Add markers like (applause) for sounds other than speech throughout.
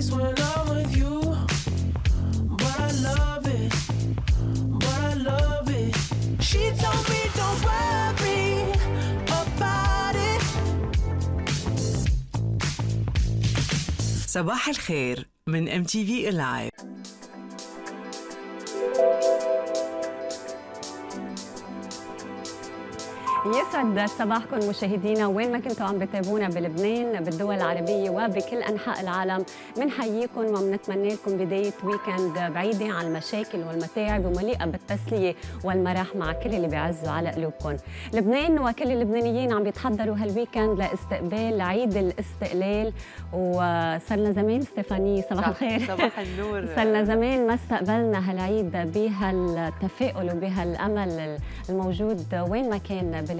place when I'm with you. But I love it. But I love it. She told me don't worry about it. صباح الخير من ام تي في يسعد صباحكم مشاهدينا وين ما كنتوا عم بتابعونا بلبنان بالدول العربية وبكل أنحاء العالم. بنحييكم وبنتمنى لكم بداية weekend بعيدة عن المشاكل والمتاعب ومليئة بالتسلية والمرح مع كل اللي بيعزوا على قلوبكم. لبنان وكل اللبنانيين عم بيتحضروا هال weekend لاستقبال عيد الاستقلال. وصرنا زمان ستيفاني صباح الخير. صباح (laughs) النور. صرنا زمان ما استقبلنا هالعيد بهالتفاؤل وبهالأمل الموجود وين ما كان بلبنان.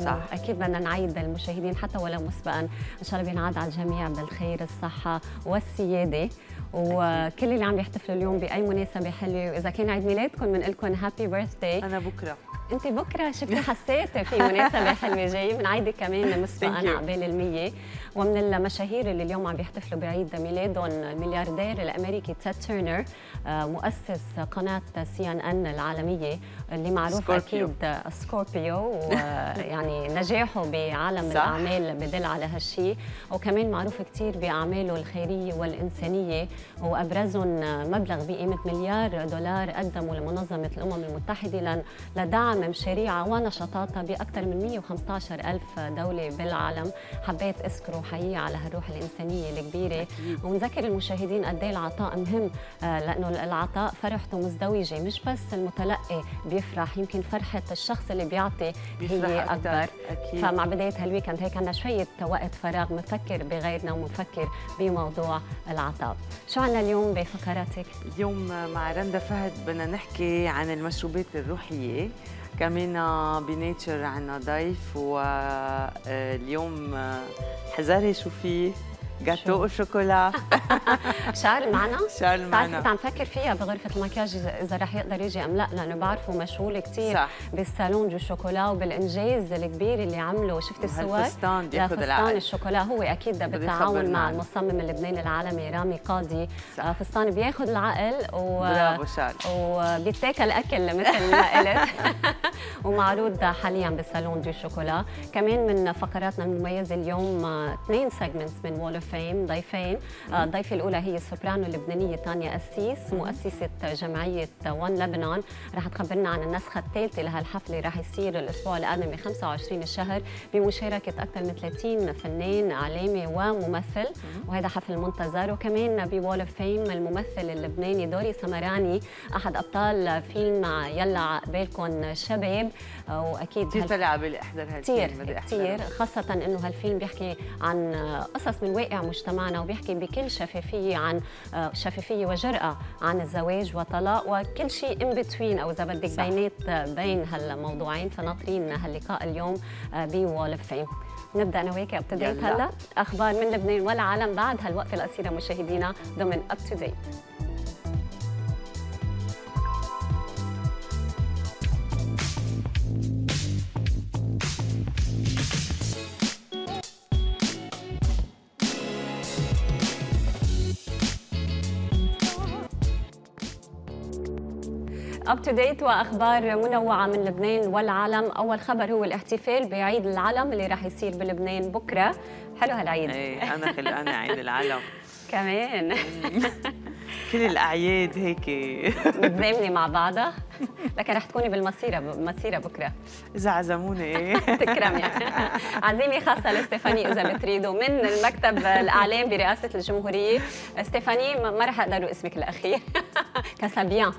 صح. وأكيد بدنا نعيد المشاهدين حتى ولو مسبقا. إن شاء الله بينعاد على الجميع بالخير الصحة والسيادة. وكل اللي عم يحتفلوا اليوم بأي مناسبة حلوة. وإذا كان عيد ميلادكم بنقول لكم happy birthday أنا بكرة. أنت بكرة؟ شفتي حسيت في مناسبة حلوة جاية؟ بنعيدك كمان مسبقا. عقبال المية. ومن المشاهير اللي اليوم عم بيحتفلوا بعيد ميلادهم الملياردير الأمريكي تيد تيرنر آه، مؤسس قناة سي ان ان العالمية. اللي معروف Scorpio. أكيد Scorpio ويعني (laughs) نجاحه بعالم صح. الأعمال بدل على هالشيء وكمان معروف كثير بأعماله الخيرية والإنسانية. وأبرزهم مبلغ بقيمة مليار دولار قدمه لمنظمة الأمم المتحدة لدعم مشاريعها ونشاطاتها بأكثر من 115 ألف دولة بالعالم. حبيت أذكره وحييه على هالروح الإنسانية الكبيرة. ونذكر المشاهدين قد إيه العطاء مهم آه، لأنه العطاء فرحته مزدوجة. مش بس المتلقي بيفرح يمكن فرحة الشخص اللي بيعطي هي أكبر. أكيد. فمع بداية هال weekend هيك عندنا شوية وقت فراغ بنفكر بغيرنا وبنفكر بموضوع العطاء. شو عنا اليوم بفقراتك؟ اليوم مع رندا فهد بدنا نحكي عن المشروبات الروحية. كمان بنيتشر عنا ضيف واليوم حذري شو فيه جاتو شو؟ وشوكولا شارل معنا شارل بتعرفي كنت معنا عم فكر فيها بغرفة المكياج إذا- إذا رح يقدر يجي أم لا لأنه بعرفه مشغول كثير صح. بال Salon du Chocolat وبالإنجاز الكبير اللي عمله شفتي الصور وهالفستان بياخد لفستان العقل. الشوكولا هو أكيد بده بالتعاون مع. المصمم اللبناني العالمي رامي قاضي صح. آه، فستان بياخد العقل و... برافو شارل وبيتاكل أكل مثل ما قلت (laughs) ومعروض حاليا بال Salon du Chocolat. كمان من فقراتنا المميزة اليوم آه، اثنين segments من Wall of Fame ضيفين. آه، الضيفة الأولى هي ال soprano اللبنانيه تانيا قسيس مؤسسة جمعية One لبنان رح تخبرنا عن النسخة الثالثة لهالحفله رح يصير الأسبوع القادم ب 25 الشهر بمشاركة أكثر من 30 فنان اعلامي وممثل. وهذا حفل منتظر. وكمان ب Wall of Fame الممثل اللبناني دوري سمراني أحد أبطال فيلم يلا عقبالكم شباب. وأكيد كثير طلع على بالي احضر كثير هالفيلم كثير خاصة إنه هالفيلم بيحكي عن قصص من واقع مجتمعنا وبيحكي بكل شفافية عن شفافية وجرأة عن الزواج وطلاق وكل شيء in between أو إذا بدك. بينات بين هالموضوعين. فناطرين هاللقاء اليوم ب Wall of Fame نبدأ أنا وياك Up To Date. هلا. أخبار من لبنان والعالم بعد هالوقفه القصيرة مشاهدينا ضمن Up To Date Up To Date وأخبار منوعة من لبنان والعالم. أول خبر هو الاحتفال بعيد العلم اللي راح يصير بلبنان بكرة. حلو هالعيد. إيه أنا خلقانه عيد العلم (laughs) كمان. (laughs) كل الأعياد هيك. متزامنه مع بعضها؟ (laughs) لكن رح تكوني بالمسيرة بالمسيره بكرة. إذا عزموني. (laughs) إيه تكرمي (laughs) عزيمة خاصة لستيفاني إذا بتريدوا. من المكتب الأعلام برئاسة الجمهورية. ستيفاني ما رح أقدر اسمك الاخير كسابيان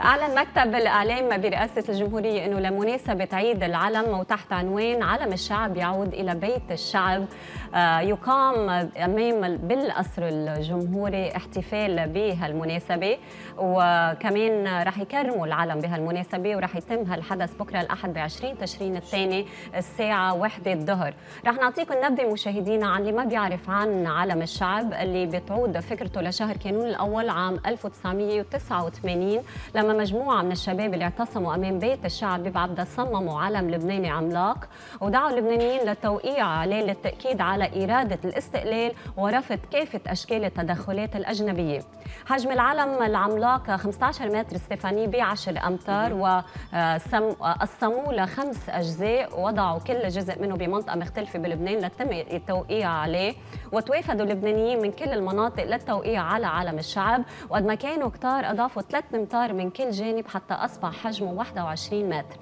اعلن مكتب الأعلام برئاسة الجمهورية إنه لمناسبة عيد العلم وتحت عنوان علم الشعب يعود إلى بيت الشعب. آه، يقام امام بالقصر الجمهوري احتفال الاحتفال بهالمناسبة وكمان رح يكرموا العالم بهالمناسبة ورح يتم هالحدث بكرة الأحد ب 20 تشرين الثاني الساعة واحدة الظهر. رح نعطيكم نبذة مشاهدينا عن اللي ما بيعرف عن عالم الشعب اللي بتعود فكرته لشهر كانون الأول عام 1989 لما مجموعة من الشباب اللي اعتصموا أمام بيت الشعب ببعبدة صمموا علم لبناني عملاق ودعوا اللبنانيين للتوقيع عليه للتأكيد على إرادة الاستقلال ورفض كافة أشكال التدخلات الأجنبية. حجم العلم العملاق 15 متر ستيفاني ب 10 أمتار وقسموه لخمس أجزاء وضعوا كل جزء منه بمنطقة مختلفة بلبنان لتم التوقيع عليه. وتوافدوا اللبنانيين من كل المناطق للتوقيع على علم الشعب. وقد ما كانوا كتار أضافوا ثلاث أمتار من كل جانب حتى أصبح حجمه 21 متر.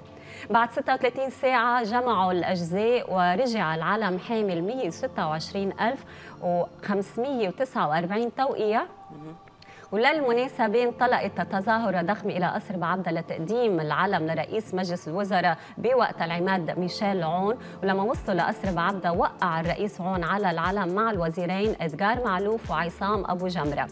بعد 36 ساعة جمعوا الأجزاء ورجع العلم حامل 126549 توقية وللمناسبة انطلقت تظاهرة ضخمة إلى قصر بعبدة لتقديم العلم لرئيس مجلس الوزراء بوقت العماد ميشيل عون. ولما وصلوا لقصر بعبدة وقع الرئيس عون على العلم مع الوزيرين إدغار معلوف وعصام أبو جمرة.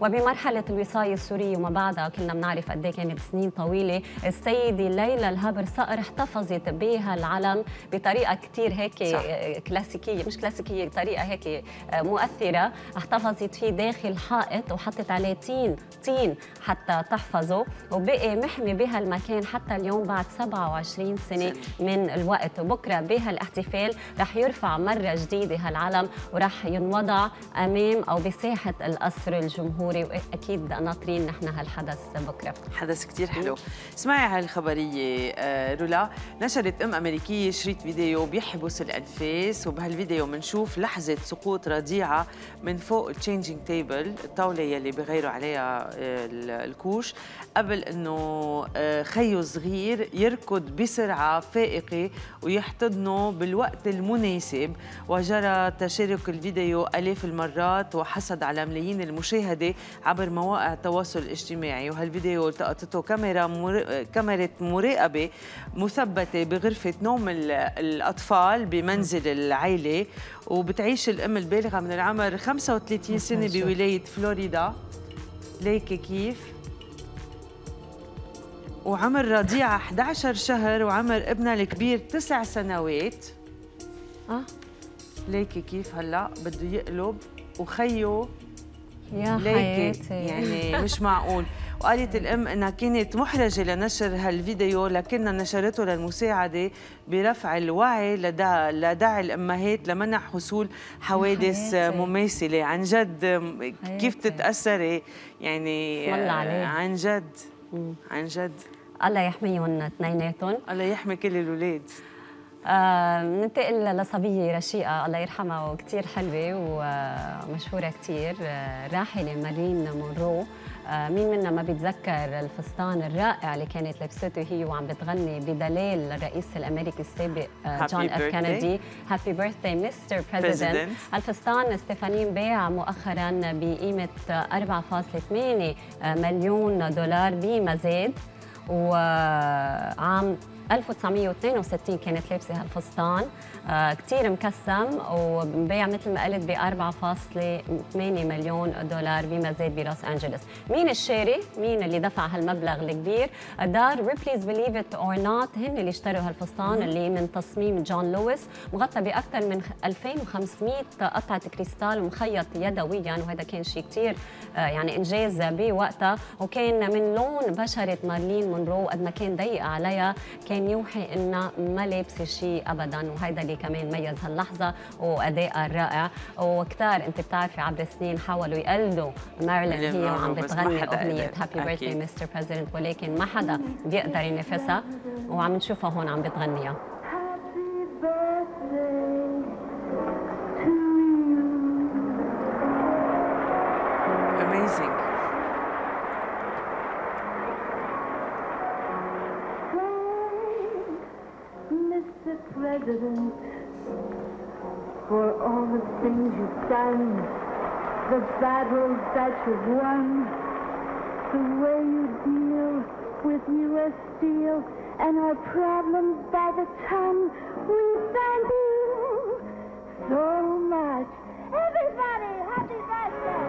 وبمرحلة الوصاية السورية وما بعدها كنا بنعرف قد إيه كانت سنين طويلة. السيدة ليلى الهبر صقر احتفظت بها العلم بطريقة كثير هيك صح. كلاسيكية مش كلاسيكية طريقة هيك مؤثرة. احتفظت فيه داخل حائط وحطت عليه تين تين حتى تحفظه. وبقي محمي بهالمكان حتى اليوم بعد 27 سنة من الوقت. وبكرة بهالاحتفال رح يرفع مرة جديدة هالعلم ورح ينوضع أمام أو بساحة القصر الجمهوري وأكيد ناطرين نحن هالحدث بكرة. حدث كتير حلو. اسمعي هاي الخبرية آه، رولا نشرت أم أمريكية شريط فيديو بيحبس الأنفاس وبهالفيديو بنشوف لحظة سقوط رضيعة من فوق ال changing table الطاولة يلي بغيروا عليها آه، ال- ال couche قبل أنه آه، خيه صغير يركض بسرعة فائقة ويحتضنه بالوقت المناسب. وجرى تشارك الفيديو آلاف المرات وحصد على ملايين المشاهدة عبر مواقع التواصل الاجتماعي. وهالفيديو التقطته كاميرا مر... كاميرا مراقبة مثبتة بغرفة نوم ال- الأطفال بمنزل العائلة وبتعيش الأم البالغة من العمر 35 سنة. بولاية فلوريدا. ليكي كيف؟ وعمر رضيعة 11 شهر وعمر ابنها الكبير تسع سنوات. آه. ليكي كيف هلا؟ بده يقلب وخيه يا حياتي يعني (laughs) مش معقول وقالت الأم إنها كانت محرجة لنشر هالفيديو لكنها نشرته للمساعدة برفع الوعي لدى لدعي الأمهات لمنع حصول حوادث. مماثلة عن جد كيف. تتأثري يعني عليك. عن جد. عن جد الله يحميهم اثنيناتهم الله يحمي كل الأولاد آه، ننتقل لصبية رشيقة الله يرحمها وكتير حلوة ومشهورة كتير. آه، راحلة مارلين مونرو. آه، مين منا ما بيتذكر الفستان الرائع اللي كانت لبسته هي وعم بتغني بدلال الرئيس الأمريكي السابق آه، جون إف. كينيدي. happy birthday Mr. President. الفستان ستيفاني بيع مؤخرا بقيمة 4.8 مليون دولار بمزاد وعام 1962 كانت لابسة هالفستان. آه كثير مكسم وبيع مثل ما قلت ب 4.8 مليون دولار بمزاد بلوس أنجلوس، مين الشاري؟ مين اللي دفع هالمبلغ الكبير؟ دار Ripley's Believe It or Not. هن اللي اشتروا هالفستان اللي من تصميم جون لويس مغطى بأكثر من 2500 قطعة كريستال ومخيط يدويا وهذا كان شيء كثير يعني إنجاز بوقتها. وكان من لون بشرة مارلين مونرو قد ما كان ضيق عليها. كان يوحي انها ما لابسة شيء ابدا وهذا اللي كمان ميز هاللحظه وادائها الرائع وكتار أنت بتعرفي عبر السنين حاولوا يقلدوا مارلين هي وعم بتغني أغنية. happy birthday. Mr. President ولكن ما حدا بيقدر ينافسها وعم نشوفها هون عم بتغنيها Happy birthday to you. amazing president, for all the things you've done, the battles that you've won, the way you deal with U.S. Steel and our problems by the ton. We thank you so much. Everybody, happy birthday!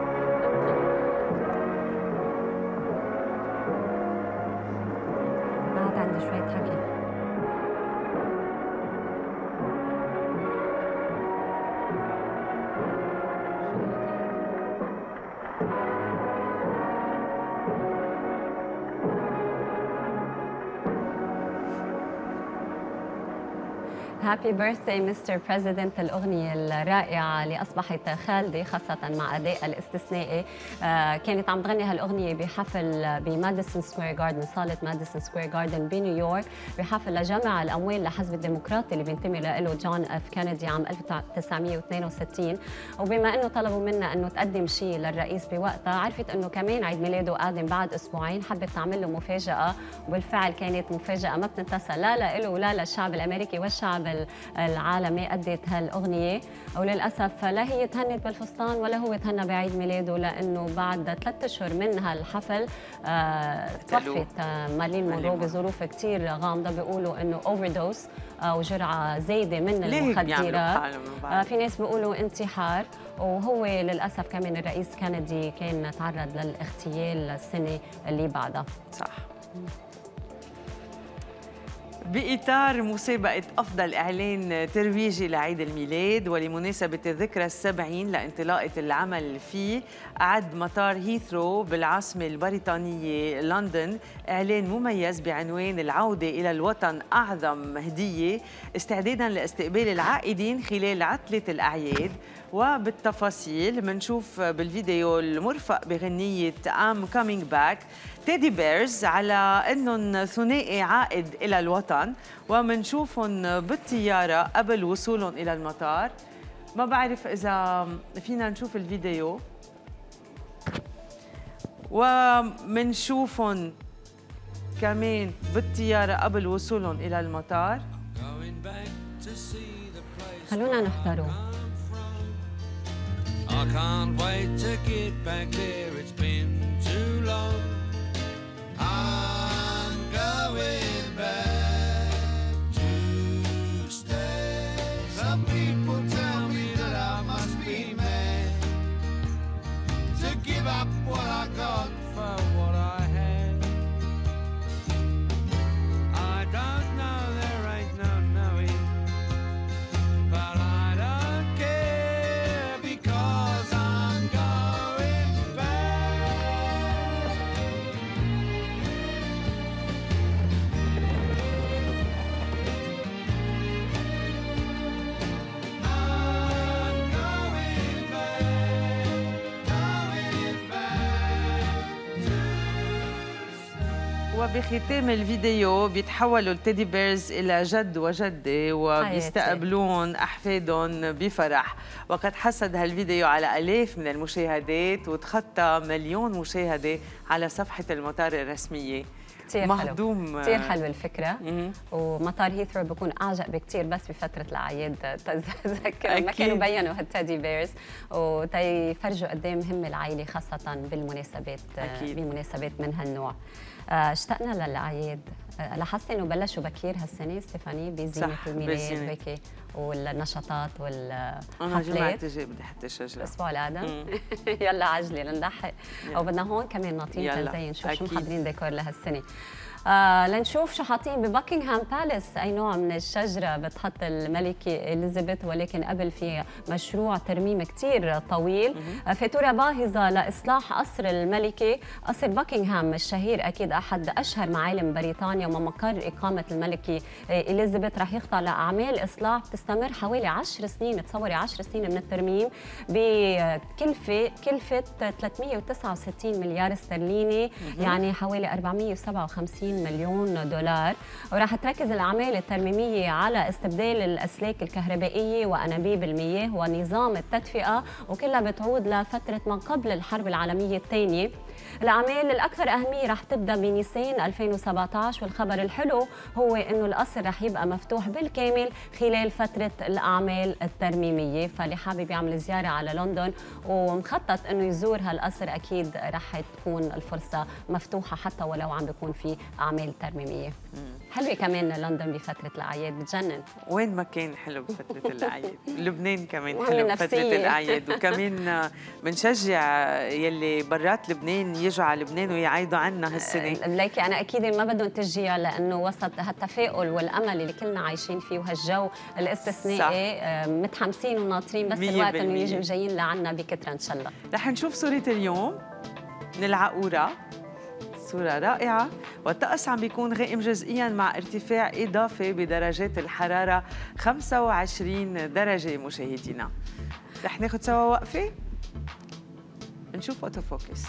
妈蛋的摔他脸。Happy Birthday Mr. President الأغنية الرائعة اللي أصبحت خالدة خاصة مع أداء الاستثنائي آه، كانت عم تغني هالأغنية بحفل بماديسون سكوير جاردن صالة ماديسون سكوير جاردن بنيويورك بحفل لجمع الأموال لحزب الديمقراطي اللي بينتمي له جون إف كينيدي عام 1962 وبما أنه طلبوا منا أنه تقدم شيء للرئيس بوقتها عرفت أنه كمان عيد ميلاده قادم بعد أسبوعين حبت تعمل له مفاجأة. وبالفعل كانت مفاجأة ما بتنتسى لا له ولا للشعب الأمريكي والشعب العالمي أدت هالأغنية. وللأسف لا هي تهنت بالفستان ولا هو تهنى بعيد ميلاده لأنه بعد ثلاثة أشهر من هالحفل آه توفت آه مارلين مونرو بظروف كثير غامضة. بيقولوا إنه overdose أو جرعة زايدة من المخدرات. آه في ناس بيقولوا انتحار. وهو للأسف كمان الرئيس كندي كان تعرض للاغتيال السنة اللي بعدها. صح. بإطار مسابقة أفضل إعلان ترويجي لعيد الميلاد ولمناسبة الذكرى السبعين لانطلاقة العمل فيه أعد مطار هيثرو بالعاصمة البريطانية لندن. إعلان مميز بعنوان العودة إلى الوطن أعظم هدية استعدادا لاستقبال العائدين خلال عطلة الأعياد. وبالتفاصيل منشوف بالفيديو المرفق بغنية I'm Coming Back. تيدي بيرز على انهم ثنائي عائد إلى الوطن ومنشوفهم بالطيارة قبل وصولهم إلى المطار. ما بعرف إذا فينا نشوف الفيديو. ومنشوفهم كمان بالطيارة قبل وصولهم إلى المطار. خلونا نحضره I can't wait to get back there, it's been too long. وبختام الفيديو بيتحولوا التيدي بيرز إلى جد وجدة وبيستقبلون أحفادهم بفرح. وقد حصد هالفيديو على ألاف من المشاهدات وتخطى مليون مشاهدة على صفحة المطار الرسمية. كثير مهضوم حلو كثير حلو الفكرة. مهم. ومطار هيثرو بيكون أعجب بكثير بس بفترة الأعياد تذكر ما. كانوا بينوا هالتادي بيرز. وتيفرجوا قد إيه مهمة العائلة خاصة بالمناسبات أكيد. بمناسبات من هالنوع. اشتقنا للأعياد آه، لاحظت إنه بلشوا بكير هالسنة ستيفاني بزينه الميلاد. وهيك والنشاطات والحفلات جمعة تجي بدي حتى الشجرة الأسبوع القادم. (laughs) يلا عجلي لنلحق. أو بدنا هون كمان يلا. تنزين نشوف شو أكيد. محضرين ديكور لهالسنة آه لنشوف شو حاطين ببكنغهام بالاس. أي نوع من الشجرة بتحط الملكة إليزابيث؟ ولكن قبل في مشروع ترميم كثير طويل. آه فاتوره باهظة لإصلاح قصر الملكة. قصر بكنغهام الشهير أكيد أحد أشهر معالم بريطانيا ومقر إقامة الملكة. آه إليزابيث رح يخضع لأعمال إصلاح بتستمر حوالي 10 سنين تصوري 10 سنين من الترميم بكلفة كلفة 369 مليار استرليني. يعني حوالي 457 مليون دولار وراح تركز الاعمال الترميمية على استبدال الأسلاك الكهربائية وأنابيب المياه ونظام التدفئة وكلها بتعود لفترة ما قبل الحرب العالمية الثانية. الأعمال الأكثر أهمية رح تبدأ بنيسان 2017 والخبر الحلو هو إنه القصر رح يبقى مفتوح بالكامل خلال فترة الأعمال الترميمية. فاللي حابب يعمل زيارة على لندن ومخطط إنه يزور هالقصر أكيد رح تكون الفرصة مفتوحة حتى ولو عم بيكون في أعمال ترميمية. حلوة كمان لندن بفترة الأعياد بتجنن؟ وين ما كان حلو بفترة الأعياد. (laughs) لبنان كمان مهم حلو. بفترة الأعياد. وكمان بنشجع يلي برات لبنان يجوا على لبنان ويعيدوا عنا هالسنة. ليكي أنا أكيد ما بدهم تشجيع لأنه وسط هالتفاؤل والأمل اللي كلنا عايشين فيه وهالجو الاستثنائي آه، متحمسين وناطرين بس الوقت بالمية. يجوا جايين لعنا بكثره إن شاء الله. رح نشوف صورة اليوم. من العقورة بصورة رائعة والطقس عم بيكون غائم جزئيا مع ارتفاع إضافي بدرجات الحرارة 25 درجة مشاهدينا. رح ناخد سوا وقفة؟ نشوف Auto Focus